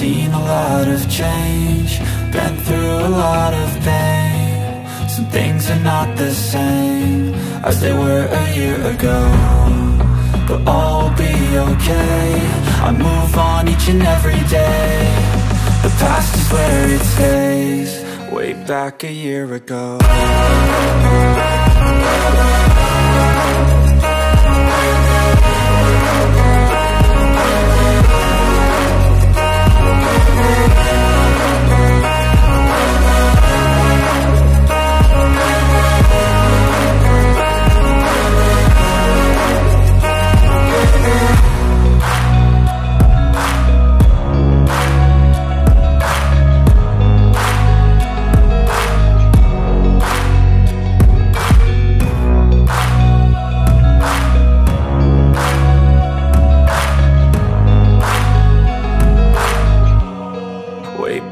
seen a lot of change Been through a lot of pain. Some things are not the same As they were a year ago But all will be okay. I move on each and every day. The past is where it stays way back a year ago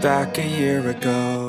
back a year ago